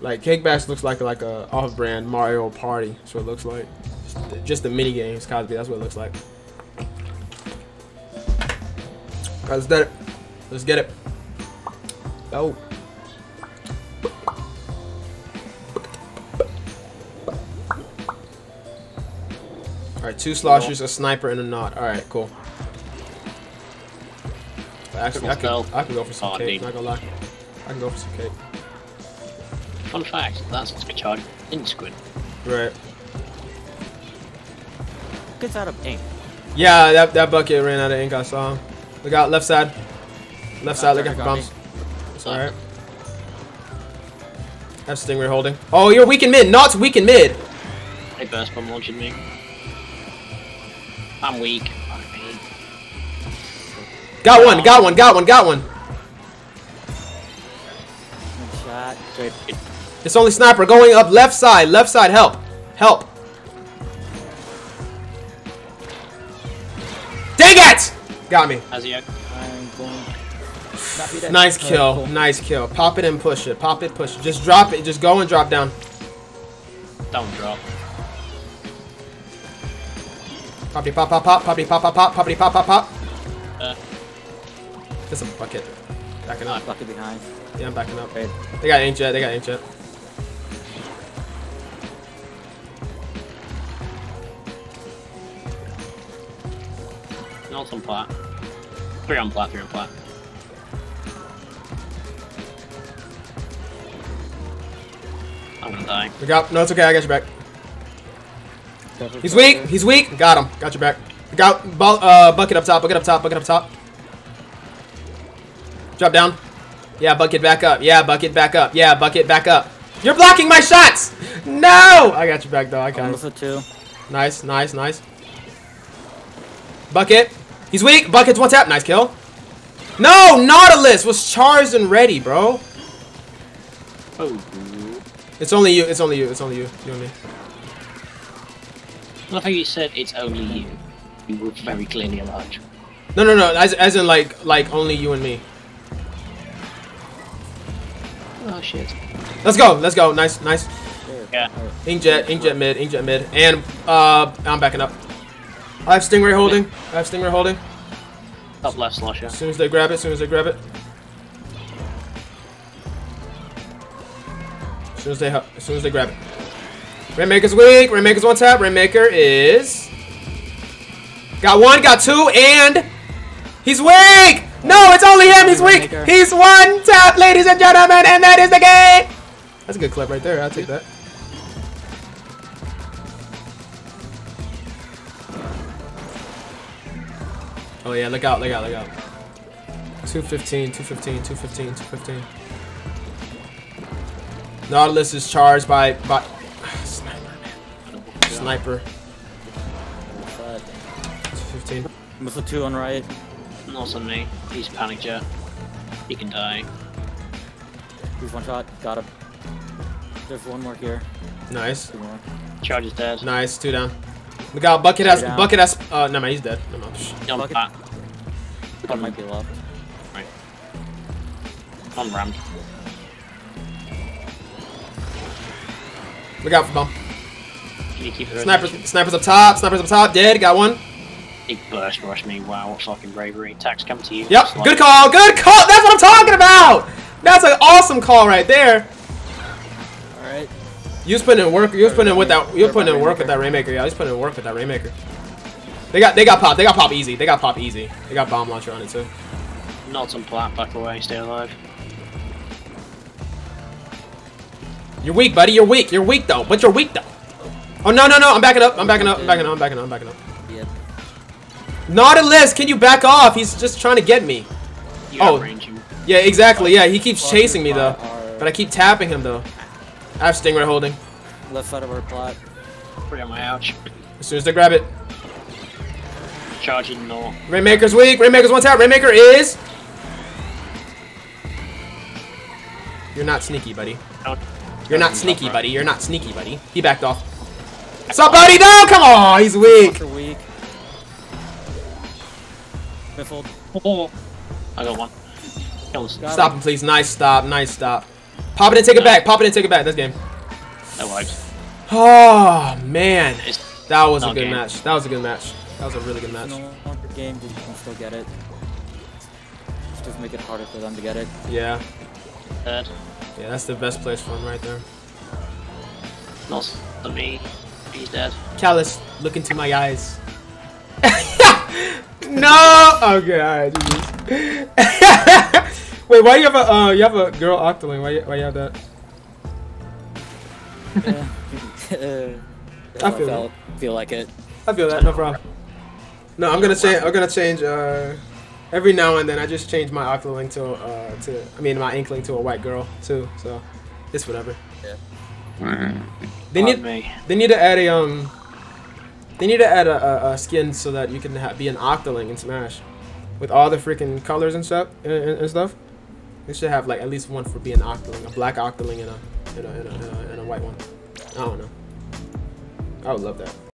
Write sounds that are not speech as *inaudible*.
Like Cake Bash looks like like a off-brand Mario Party. That's what it looks like. Just the, just the mini games, Cosby. That's what it looks like. Alright, let's get it. Let's get it. Oh. Alright, two sloshers, a sniper, and a knot. Alright, cool. Actually, I can. I can go for some cake, not gonna lie. I can go for some cake. Fun fact, that's what's charge in squid. Right. Gets out of ink. Yeah, that, that bucket ran out of ink, I saw. Look out, left side. Left side, look sorry, out for got bumps. It's alright. Have Stingray holding. Oh, you're weak in mid, not weak in mid. They burst bomb launching me. I'm weak. Fuck me. Got one, got one, got one, got one. Good shot. Good. It's only sniper going up left side, left side, help. Help. Dang it! Got me. As you I'm going. Not be dead. Nice kill, cool. nice kill. Pop it and push it, pop it, push it. Just drop it, just go and drop down. don't drop. Poppy pop pop pop, poppy pop pop pop, poppy pop pop pop. Uh, There's a bucket. Backing up. Bucket behind. Yeah, I'm backing up. Great. They got ancient, they got ancient. Not on plat. Three on plat, three on plat. I'm gonna die. We got no, it's okay. I got your back. He's weak. He's weak. Got him. Got your back. We got bu uh, bucket up top. Bucket up top. Bucket up top. Drop down. Yeah, bucket back up. Yeah, bucket back up. Yeah, bucket back up. You're blocking my shots. No. I got your back though. I got Almost it. a two. Nice, nice, nice. Bucket. He's weak. Bucket's one tap. Nice kill. No, Nautilus was charged and ready, bro. Oh. It's only you. It's only you. It's only you. You and me. I love how you said it's only you. You were very clearly alive. No, no, no. As, as in like like only you and me. Oh shit. Let's go. Let's go. Nice, nice. Yeah. Inkjet, inkjet mid, inkjet mid, and uh, I'm backing up. I have Stingray holding. I have Stingray holding. Top left slosher. As soon as they grab it, as soon as they grab it. As soon as they, as soon as they grab it. Rainmaker's weak. Rainmaker's one tap. Rainmaker is. Got one, got two, and he's weak. No, it's only him. He's weak. He's one tap, ladies and gentlemen, and that is the game. That's a good clip right there. I'll take that. Oh yeah, look out, look out, look out. 215, 215, 215, 215. Nautilus is charged by by *sighs* sniper. man. Sniper. Side. 215. Almost a two on right. Not on me. He's panic jet. He can die. He's one shot. Got him. There's one more here. Nice. Two more. Charge is dead. Nice, two down. Look out, Bucket has down. Bucket has uh no man, he's dead. No, no. psh. On Bucket. plat. One might be left. Right. On ramp. Look out for bomb. Can you keep Sniper snipers up top, snipers up top, dead, got one. He burst rush me. Wow, what fucking bravery. Tax come to you. Yep, good call, good call. That's what I'm talking about. That's an awesome call right there. Alright. You was putting in work. You was putting in with that. You was putting in work with that Rainmaker. Yeah, you was putting in work with that Rainmaker. They got they got pop. They got pop easy. They got pop easy. They got bomb launcher on it too. Not some plant Back away. Stay alive. You're weak, buddy. You're weak. You're weak though. But you're weak though. Oh no no no! I'm backing up. I'm backing up. I'm backing up. I'm backing up. I'm backing up. Yeah. Nautilus, can you back off? He's just trying to get me. You Oh. Yeah, exactly. Yeah, he keeps chasing me though. But I keep tapping him though. I have Stingray holding. Left side of our plot. Pretty on my ouch. As soon as they grab it. Charging no. Rainmaker's weak. Rainmaker's one tap. Rainmaker is. You're not sneaky, buddy. You're not sneaky, buddy. You're not sneaky, buddy. He backed off. What's up, buddy? No, come on. He's weak. Ultra weak. Miffled. Oh, I got one. Kill this. Got Stop him, please. Nice stop. Nice stop. Pop it and take it back. Pop it and take it back. This game. That works. Oh ah, man, that was a good game. match. That was a good match. That was a really good match. No longer game, but you can still get it. Just make it harder for them to get it. Yeah, third. yeah, that's the best place for him right there. Not for me. He's dead. Callus, look into my eyes. *laughs* no. Okay, all right. *laughs* Jesus. Wait, why you have a uh, you have a girl octoling? Why you, why you have that? *laughs* Yeah. I I feel feel, feel like it. I feel that. No problem. No, I'm gonna change. I'm gonna change. Uh, every now and then, I just change my octoling to uh to. I mean, my inkling to a white girl too. So, it's whatever. They need. me. They need to add a um. They need to add a, a, a skin so that you can ha- be an octoling in Smash, with all the freaking colors and stuff and, and, and stuff. They should have like at least one for being octoling, a black octoling and a and a, and a, and a, and a white one. I don't know. I would love that.